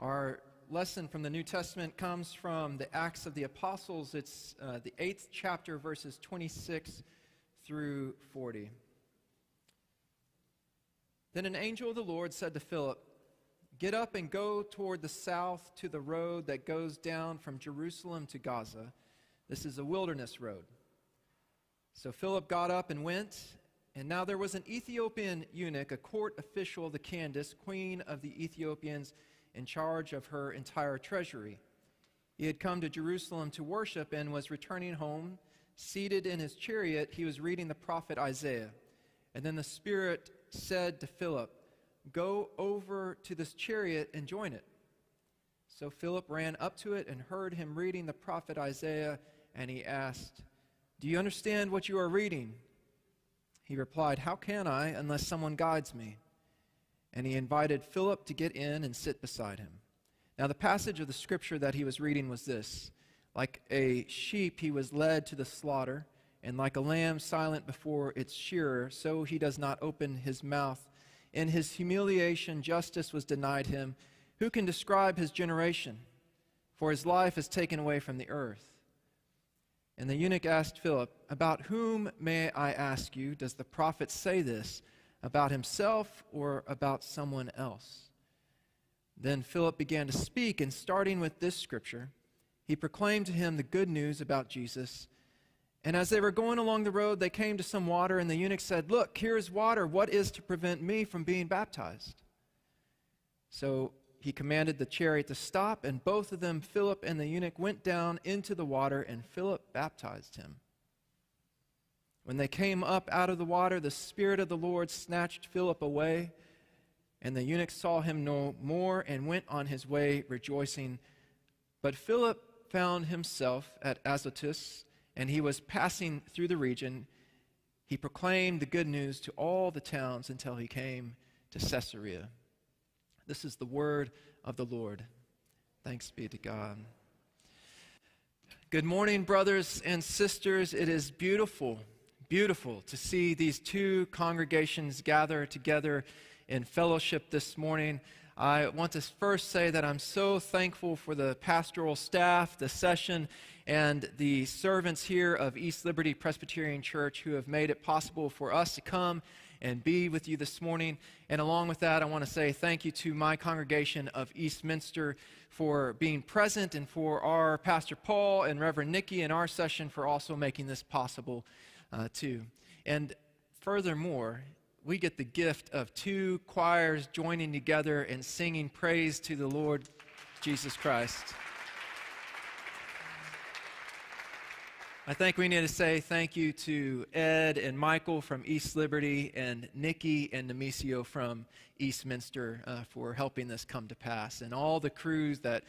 Our lesson from the New Testament comes from the Acts of the Apostles. It's uh, the eighth chapter, verses 26 through 40. Then an angel of the Lord said to Philip, Get up and go toward the south to the road that goes down from Jerusalem to Gaza. This is a wilderness road. So Philip got up and went, and now there was an Ethiopian eunuch, a court official of the Candace, queen of the Ethiopians, in charge of her entire treasury. He had come to Jerusalem to worship and was returning home. Seated in his chariot, he was reading the prophet Isaiah. And then the Spirit said to Philip, Go over to this chariot and join it. So Philip ran up to it and heard him reading the prophet Isaiah, and he asked, Do you understand what you are reading? He replied, How can I unless someone guides me? And he invited Philip to get in and sit beside him. Now, the passage of the scripture that he was reading was this Like a sheep, he was led to the slaughter, and like a lamb silent before its shearer, so he does not open his mouth. In his humiliation, justice was denied him. Who can describe his generation? For his life is taken away from the earth. And the eunuch asked Philip, About whom, may I ask you, does the prophet say this? About himself or about someone else. Then Philip began to speak, and starting with this scripture, he proclaimed to him the good news about Jesus. And as they were going along the road, they came to some water, and the eunuch said, Look, here is water. What is to prevent me from being baptized? So he commanded the chariot to stop, and both of them, Philip and the eunuch, went down into the water, and Philip baptized him. When they came up out of the water, the Spirit of the Lord snatched Philip away, and the eunuch saw him no more and went on his way rejoicing. But Philip found himself at Azotus, and he was passing through the region. He proclaimed the good news to all the towns until he came to Caesarea. This is the word of the Lord. Thanks be to God. Good morning, brothers and sisters. It is beautiful beautiful to see these two congregations gather together in fellowship this morning. I want to first say that I'm so thankful for the pastoral staff, the session, and the servants here of East Liberty Presbyterian Church who have made it possible for us to come and be with you this morning. And along with that, I want to say thank you to my congregation of Eastminster for being present and for our Pastor Paul and Reverend Nikki in our session for also making this possible uh, too. And furthermore, we get the gift of two choirs joining together and singing praise to the Lord Jesus Christ. I think we need to say thank you to Ed and Michael from East Liberty and Nikki and Nemesio from Eastminster uh, for helping this come to pass, and all the crews that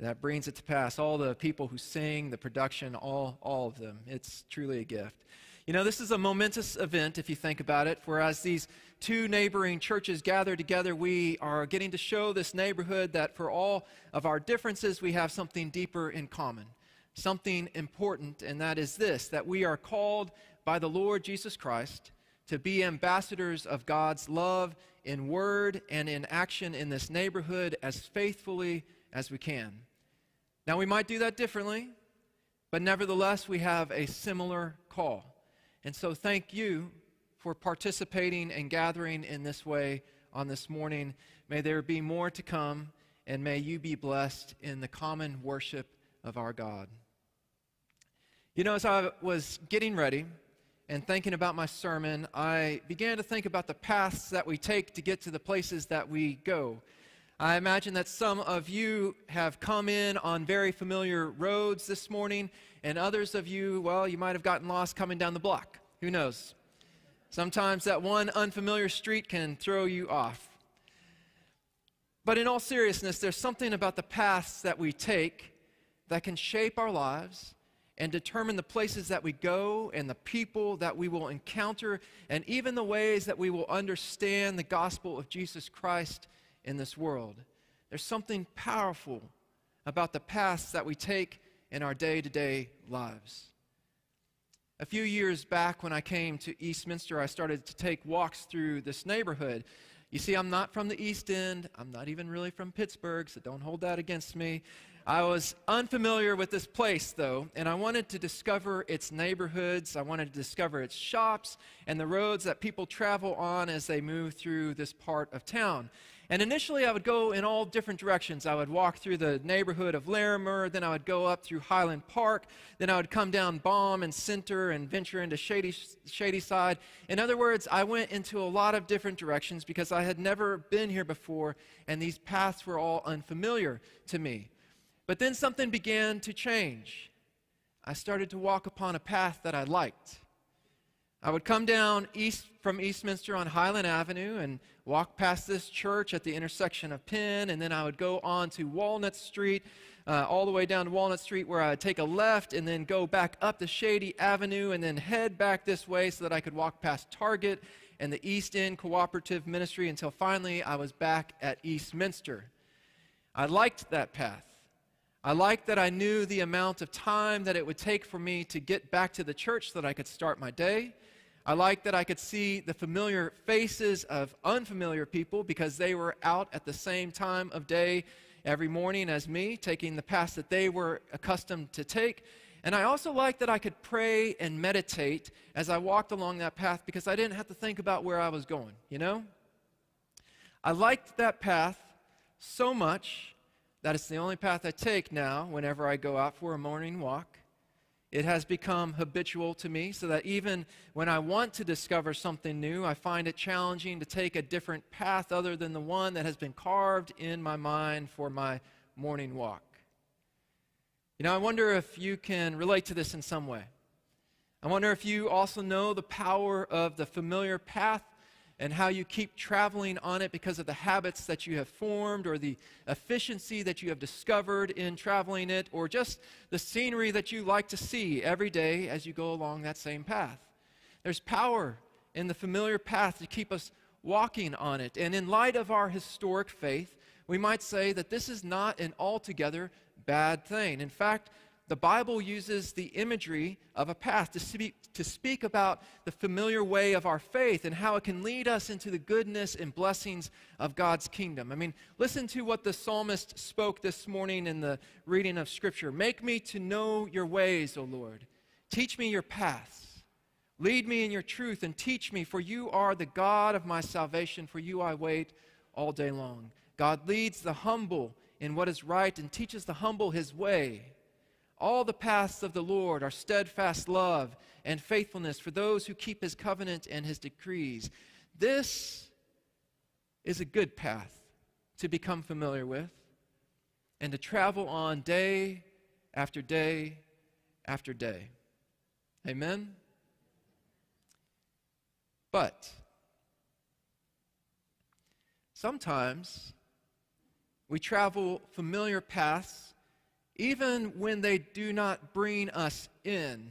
that brings it to pass, all the people who sing, the production, all, all of them. It's truly a gift. You know, this is a momentous event if you think about it, for as these two neighboring churches gather together, we are getting to show this neighborhood that for all of our differences, we have something deeper in common, something important, and that is this that we are called by the Lord Jesus Christ to be ambassadors of God's love in word and in action in this neighborhood as faithfully as we can. Now, we might do that differently, but nevertheless, we have a similar call. And so, thank you for participating and gathering in this way on this morning. May there be more to come, and may you be blessed in the common worship of our God. You know, as I was getting ready and thinking about my sermon, I began to think about the paths that we take to get to the places that we go. I imagine that some of you have come in on very familiar roads this morning, and others of you, well, you might have gotten lost coming down the block. Who knows? Sometimes that one unfamiliar street can throw you off. But in all seriousness, there's something about the paths that we take that can shape our lives and determine the places that we go and the people that we will encounter and even the ways that we will understand the gospel of Jesus Christ in this world. There's something powerful about the paths that we take in our day to day lives. A few years back, when I came to Eastminster, I started to take walks through this neighborhood. You see, I'm not from the East End. I'm not even really from Pittsburgh, so don't hold that against me. I was unfamiliar with this place, though, and I wanted to discover its neighborhoods. I wanted to discover its shops and the roads that people travel on as they move through this part of town. And initially, I would go in all different directions. I would walk through the neighborhood of Larimer, then I would go up through Highland Park, then I would come down Baum and Centre and venture into Shady, Shadyside. In other words, I went into a lot of different directions because I had never been here before, and these paths were all unfamiliar to me. But then something began to change. I started to walk upon a path that I liked. I would come down east from Eastminster on Highland Avenue and walk past this church at the intersection of Penn, and then I would go on to Walnut Street, uh, all the way down to Walnut Street, where I would take a left and then go back up the Shady Avenue and then head back this way so that I could walk past Target and the East End Cooperative Ministry until finally I was back at Eastminster. I liked that path. I liked that I knew the amount of time that it would take for me to get back to the church so that I could start my day. I liked that I could see the familiar faces of unfamiliar people because they were out at the same time of day every morning as me, taking the path that they were accustomed to take. And I also liked that I could pray and meditate as I walked along that path because I didn't have to think about where I was going, you know? I liked that path so much that it's the only path I take now whenever I go out for a morning walk. It has become habitual to me so that even when I want to discover something new, I find it challenging to take a different path other than the one that has been carved in my mind for my morning walk. You know, I wonder if you can relate to this in some way. I wonder if you also know the power of the familiar path and how you keep traveling on it because of the habits that you have formed or the efficiency that you have discovered in traveling it or just the scenery that you like to see every day as you go along that same path. There's power in the familiar path to keep us walking on it. And in light of our historic faith, we might say that this is not an altogether bad thing. In fact, the Bible uses the imagery of a path to speak, to speak about the familiar way of our faith and how it can lead us into the goodness and blessings of God's kingdom. I mean, listen to what the psalmist spoke this morning in the reading of Scripture. Make me to know your ways, O Lord. Teach me your paths. Lead me in your truth and teach me, for you are the God of my salvation. For you I wait all day long. God leads the humble in what is right and teaches the humble his way. All the paths of the Lord are steadfast love and faithfulness for those who keep his covenant and his decrees. This is a good path to become familiar with and to travel on day after day after day. Amen? But sometimes we travel familiar paths even when they do not bring us in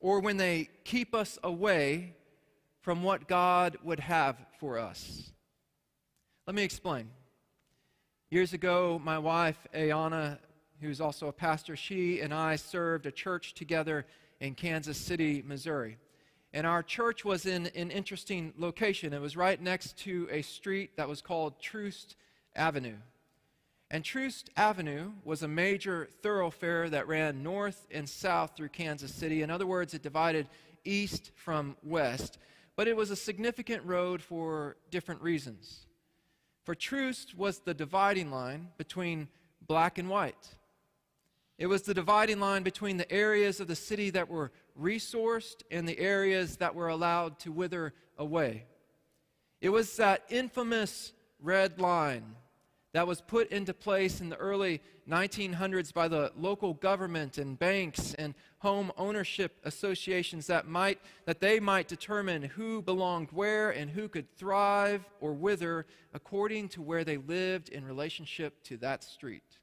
or when they keep us away from what God would have for us. Let me explain. Years ago, my wife, Ayana, who's also a pastor, she and I served a church together in Kansas City, Missouri. And our church was in an interesting location. It was right next to a street that was called Troost Avenue. And Troost Avenue was a major thoroughfare that ran north and south through Kansas City. In other words, it divided east from west. But it was a significant road for different reasons. For Troost was the dividing line between black and white. It was the dividing line between the areas of the city that were resourced and the areas that were allowed to wither away. It was that infamous red line that was put into place in the early 1900s by the local government and banks and home ownership associations that might that they might determine who belonged where and who could thrive or wither according to where they lived in relationship to that street.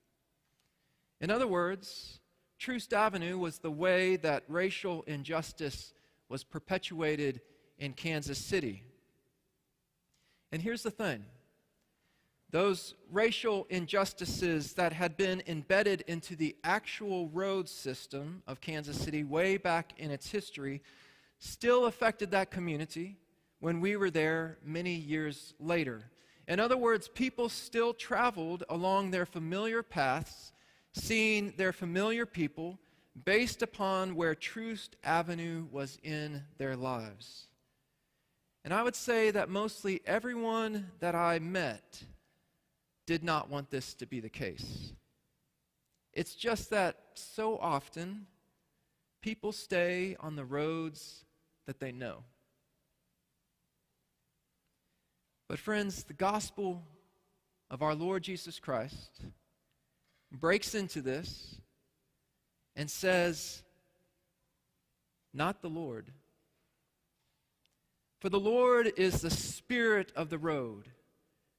In other words, Troost Avenue was the way that racial injustice was perpetuated in Kansas City. And here's the thing those racial injustices that had been embedded into the actual road system of Kansas City way back in its history still affected that community when we were there many years later. In other words, people still traveled along their familiar paths, seeing their familiar people based upon where Troost Avenue was in their lives. And I would say that mostly everyone that I met did not want this to be the case. It's just that so often people stay on the roads that they know. But, friends, the gospel of our Lord Jesus Christ breaks into this and says, Not the Lord. For the Lord is the spirit of the road,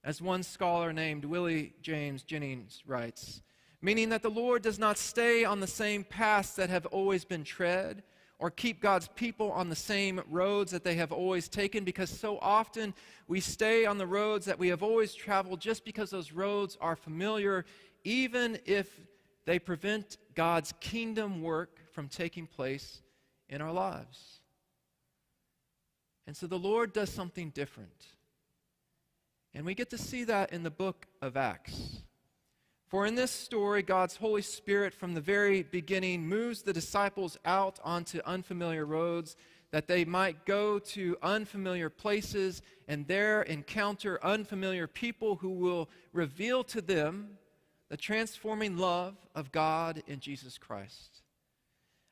as one scholar named Willie James Jennings writes, meaning that the Lord does not stay on the same paths that have always been tread or keep God's people on the same roads that they have always taken because so often we stay on the roads that we have always traveled just because those roads are familiar, even if they prevent God's kingdom work from taking place in our lives. And so the Lord does something different. And we get to see that in the book of Acts. For in this story, God's Holy Spirit from the very beginning moves the disciples out onto unfamiliar roads that they might go to unfamiliar places and there encounter unfamiliar people who will reveal to them the transforming love of God in Jesus Christ.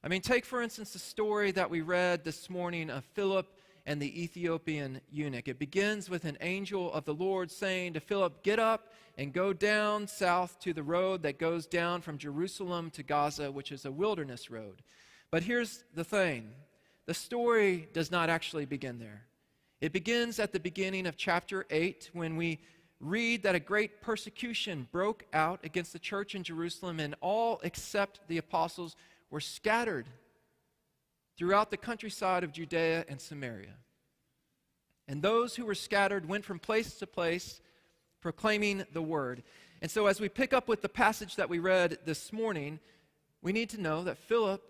I mean, take for instance the story that we read this morning of Philip and the Ethiopian eunuch. It begins with an angel of the Lord saying to Philip, Get up and go down south to the road that goes down from Jerusalem to Gaza, which is a wilderness road. But here's the thing the story does not actually begin there. It begins at the beginning of chapter 8 when we read that a great persecution broke out against the church in Jerusalem, and all except the apostles were scattered throughout the countryside of Judea and Samaria. And those who were scattered went from place to place proclaiming the word. And so, as we pick up with the passage that we read this morning, we need to know that Philip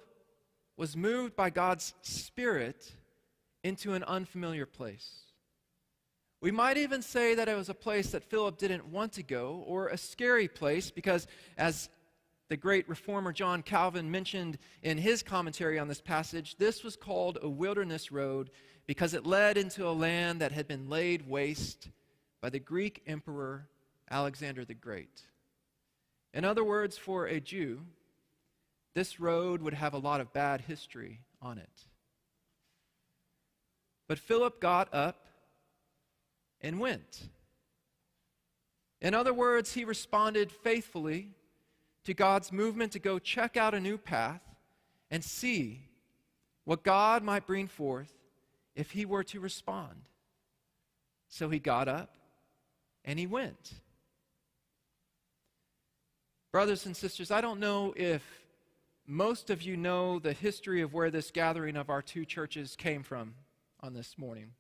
was moved by God's Spirit into an unfamiliar place. We might even say that it was a place that Philip didn't want to go, or a scary place, because as the great reformer John Calvin mentioned in his commentary on this passage, this was called a wilderness road because it led into a land that had been laid waste by the Greek emperor Alexander the Great. In other words, for a Jew, this road would have a lot of bad history on it. But Philip got up and went. In other words, he responded faithfully to God's movement to go check out a new path and see what God might bring forth if he were to respond. So he got up and he went. Brothers and sisters, I don't know if most of you know the history of where this gathering of our two churches came from on this morning.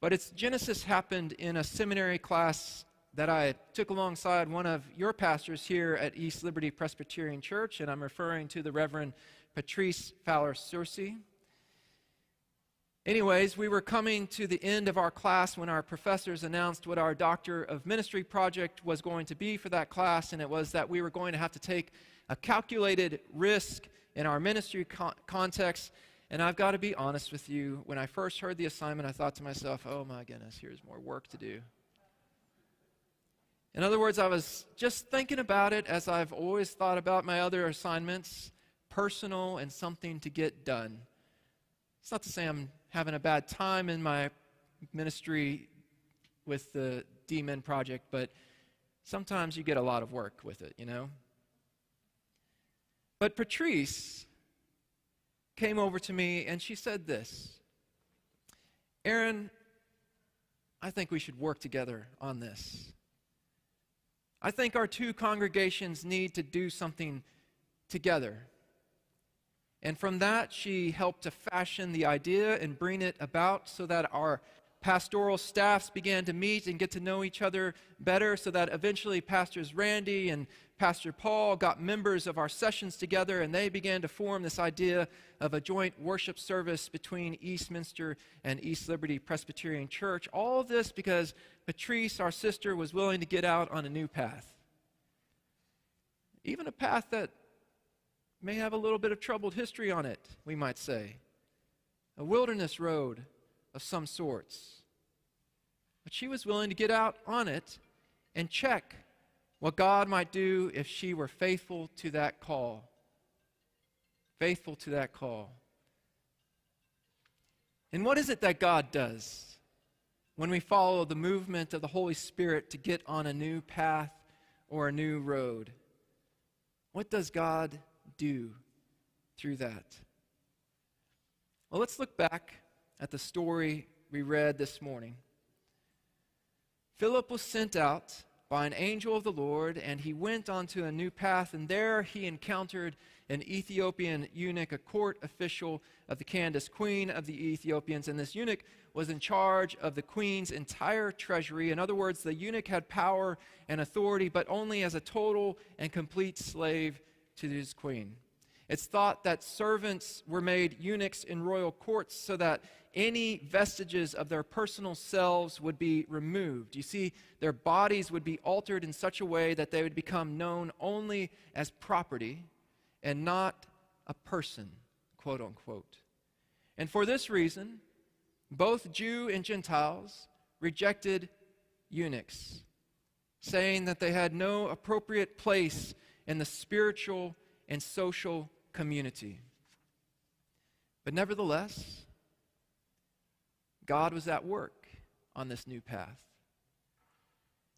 But its genesis happened in a seminary class that I took alongside one of your pastors here at East Liberty Presbyterian Church, and I'm referring to the Reverend Patrice Fowler Searcy. Anyways, we were coming to the end of our class when our professors announced what our Doctor of Ministry project was going to be for that class, and it was that we were going to have to take a calculated risk in our ministry con- context and I've got to be honest with you, when I first heard the assignment, I thought to myself, oh my goodness, here's more work to do. In other words, I was just thinking about it as I've always thought about my other assignments personal and something to get done. It's not to say I'm having a bad time in my ministry with the DMin project, but sometimes you get a lot of work with it, you know? But Patrice came over to me and she said this Aaron, I think we should work together on this. I think our two congregations need to do something together. And from that, she helped to fashion the idea and bring it about so that our pastoral staffs began to meet and get to know each other better, so that eventually Pastors Randy and Pastor Paul got members of our sessions together and they began to form this idea of a joint worship service between Eastminster and East Liberty Presbyterian Church. All of this because Patrice, our sister, was willing to get out on a new path. Even a path that may have a little bit of troubled history on it, we might say. A wilderness road of some sorts. But she was willing to get out on it and check what God might do if she were faithful to that call. Faithful to that call. And what is it that God does when we follow the movement of the Holy Spirit to get on a new path or a new road? What does God do through that? Well, let's look back at the story we read this morning. Philip was sent out by an angel of the Lord, and he went onto a new path, and there he encountered an Ethiopian eunuch, a court official of the Candace, queen of the Ethiopians. And this eunuch was in charge of the queen's entire treasury. In other words, the eunuch had power and authority, but only as a total and complete slave to his queen. It's thought that servants were made eunuchs in royal courts so that any vestiges of their personal selves would be removed. You see, their bodies would be altered in such a way that they would become known only as property and not a person, quote unquote. And for this reason, both Jew and Gentiles rejected eunuchs, saying that they had no appropriate place in the spiritual and social community. But nevertheless, God was at work on this new path.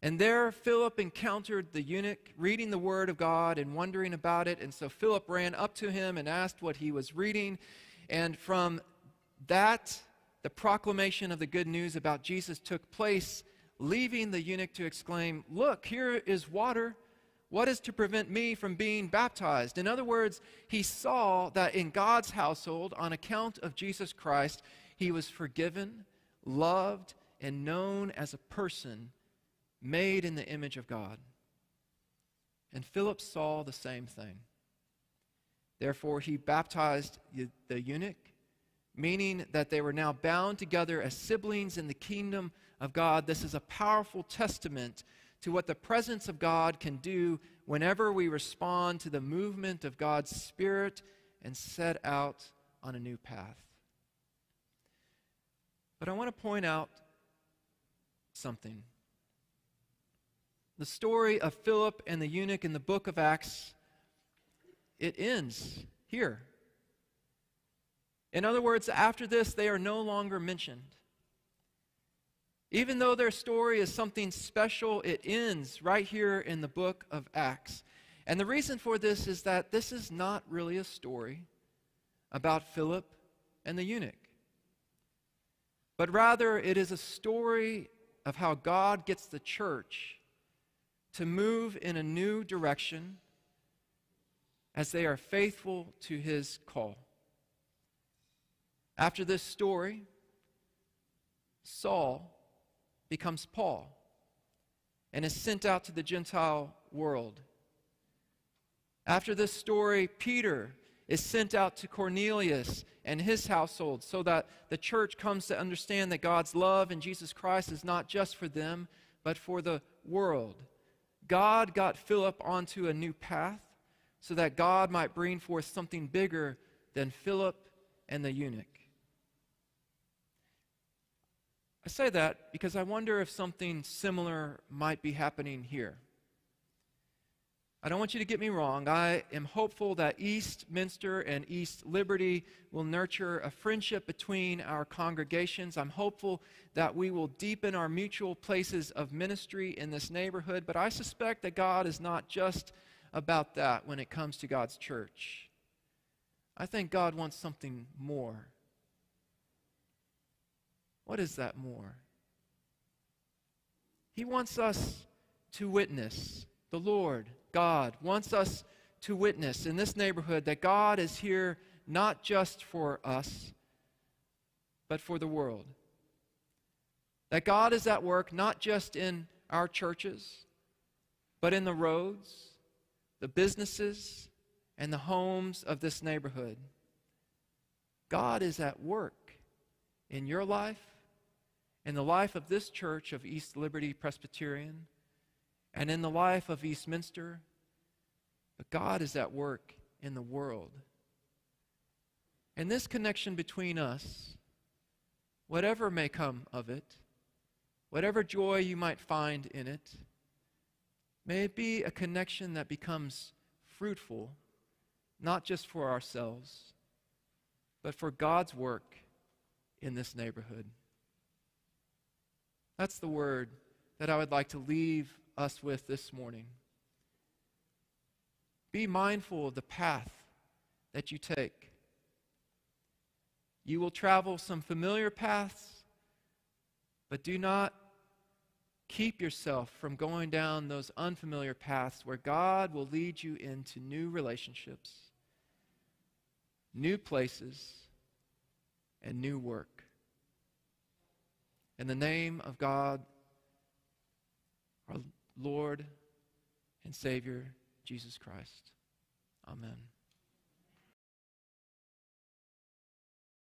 And there, Philip encountered the eunuch reading the word of God and wondering about it. And so Philip ran up to him and asked what he was reading. And from that, the proclamation of the good news about Jesus took place, leaving the eunuch to exclaim, Look, here is water. What is to prevent me from being baptized? In other words, he saw that in God's household, on account of Jesus Christ, he was forgiven, loved, and known as a person made in the image of God. And Philip saw the same thing. Therefore, he baptized the eunuch, meaning that they were now bound together as siblings in the kingdom of God. This is a powerful testament to what the presence of God can do whenever we respond to the movement of God's Spirit and set out on a new path. But I want to point out something. The story of Philip and the eunuch in the book of Acts, it ends here. In other words, after this, they are no longer mentioned. Even though their story is something special, it ends right here in the book of Acts. And the reason for this is that this is not really a story about Philip and the eunuch but rather it is a story of how God gets the church to move in a new direction as they are faithful to his call. After this story, Saul becomes Paul and is sent out to the Gentile world. After this story, Peter is sent out to Cornelius and his household so that the church comes to understand that God's love in Jesus Christ is not just for them, but for the world. God got Philip onto a new path so that God might bring forth something bigger than Philip and the eunuch. I say that because I wonder if something similar might be happening here. I don't want you to get me wrong. I am hopeful that Eastminster and East Liberty will nurture a friendship between our congregations. I'm hopeful that we will deepen our mutual places of ministry in this neighborhood, but I suspect that God is not just about that when it comes to God's church. I think God wants something more. What is that more? He wants us to witness the Lord God wants us to witness in this neighborhood that God is here not just for us, but for the world. That God is at work not just in our churches, but in the roads, the businesses, and the homes of this neighborhood. God is at work in your life, in the life of this church of East Liberty Presbyterian, and in the life of Eastminster. But God is at work in the world. And this connection between us, whatever may come of it, whatever joy you might find in it, may it be a connection that becomes fruitful, not just for ourselves, but for God's work in this neighborhood. That's the word that I would like to leave us with this morning. Be mindful of the path that you take. You will travel some familiar paths, but do not keep yourself from going down those unfamiliar paths where God will lead you into new relationships, new places, and new work. In the name of God, Lord and Savior, Jesus Christ. Amen.